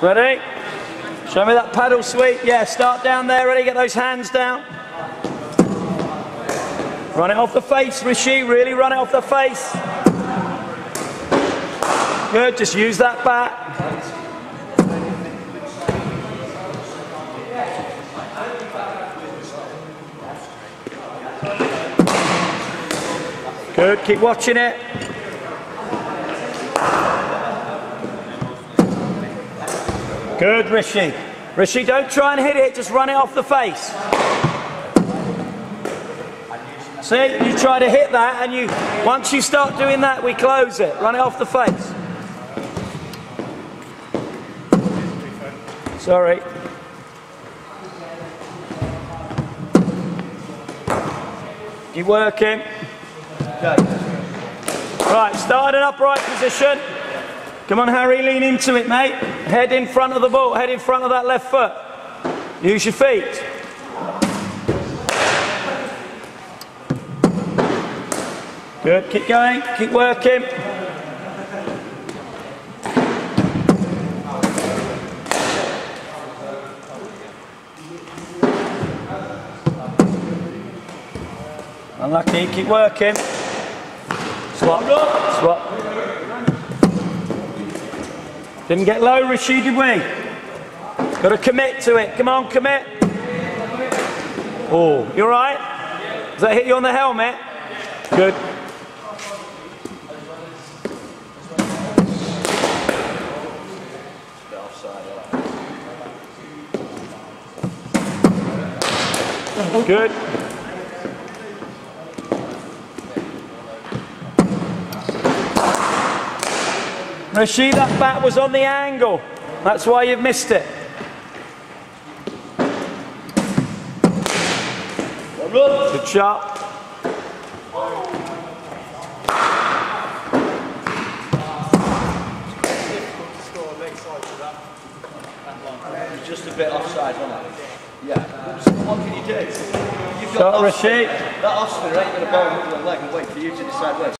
Ready? Show me that paddle sweep. Yeah, start down there. Ready? Get those hands down. Run it off the face, Rishi. Really run it off the face. Good. Just use that bat. Good. Keep watching it. Good, Rishi. Rishi, don't try and hit it, just run it off the face. See, you try to hit that, and you once you start doing that, we close it. Run it off the face. Sorry. Keep working. Right, start an upright position. Come on, Harry, lean into it, mate. Head in front of the ball, head in front of that left foot. Use your feet. Good, keep going, keep working. Unlucky, keep working. Swap, swap. Didn't get low, Rishi, did we? Got to commit to it. Come on, commit. Oh, you alright? Does that hit you on the helmet? Good. Good. Rashid, that bat was on the angle. That's why you've missed it. Good shot. Just a bit offside, wasn't it? Yeah. What can you do? You've got Rashid. That spinner ain't going to bowl with the leg and wait for you to decide where